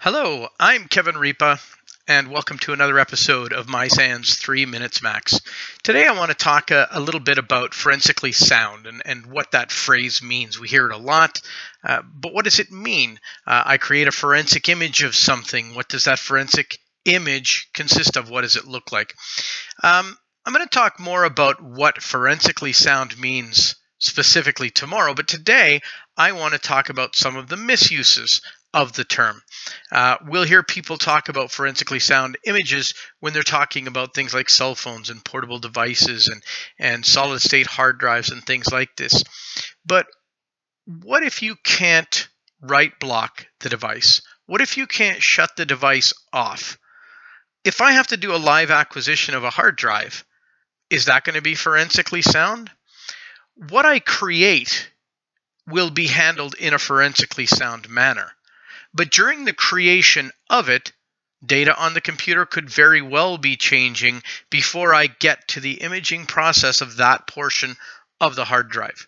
Hello, I'm Kevin Ripa, and welcome to another episode of My SANS 3 Minutes Max. Today I want to talk a, a little bit about forensically sound and, and what that phrase means. We hear it a lot, uh, but what does it mean? Uh, I create a forensic image of something. What does that forensic image consist of? What does it look like? Um, I'm going to talk more about what forensically sound means specifically tomorrow, but today I want to talk about some of the misuses of the term. Uh, we'll hear people talk about forensically sound images when they're talking about things like cell phones and portable devices and, and solid state hard drives and things like this. But what if you can't write block the device? What if you can't shut the device off? If I have to do a live acquisition of a hard drive, is that going to be forensically sound? What I create will be handled in a forensically sound manner. But during the creation of it, data on the computer could very well be changing before I get to the imaging process of that portion of the hard drive.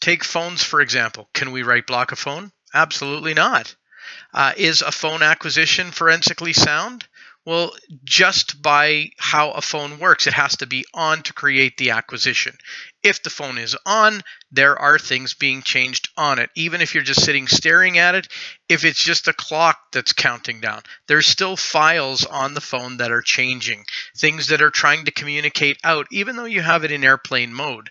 Take phones, for example. Can we write block a phone? Absolutely not. Uh, is a phone acquisition forensically sound? Well, just by how a phone works, it has to be on to create the acquisition. If the phone is on, there are things being changed on it. Even if you're just sitting staring at it, if it's just a clock that's counting down, there's still files on the phone that are changing, things that are trying to communicate out, even though you have it in airplane mode.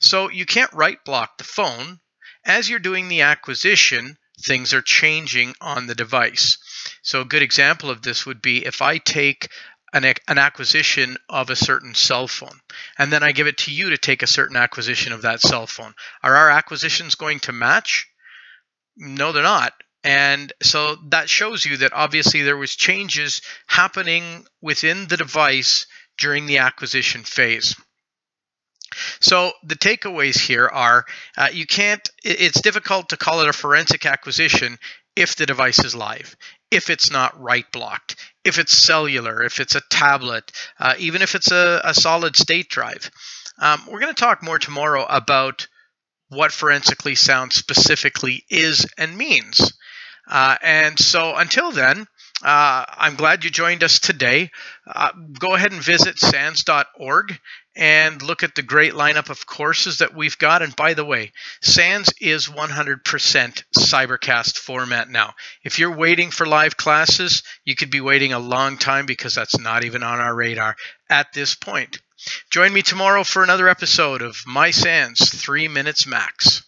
So you can't write block the phone. As you're doing the acquisition, things are changing on the device. So a good example of this would be if I take an, an acquisition of a certain cell phone and then I give it to you to take a certain acquisition of that cell phone. Are our acquisitions going to match? No, they're not. And so that shows you that obviously there was changes happening within the device during the acquisition phase. So the takeaways here are uh, you can't, it's difficult to call it a forensic acquisition if the device is live, if it's not write blocked, if it's cellular, if it's a tablet, uh, even if it's a, a solid state drive. Um, we're going to talk more tomorrow about what forensically sound specifically is and means. Uh, and so until then, uh, I'm glad you joined us today. Uh, go ahead and visit sans.org and look at the great lineup of courses that we've got. And by the way, SANS is 100% Cybercast format now. If you're waiting for live classes, you could be waiting a long time because that's not even on our radar at this point. Join me tomorrow for another episode of My SANS 3 Minutes Max.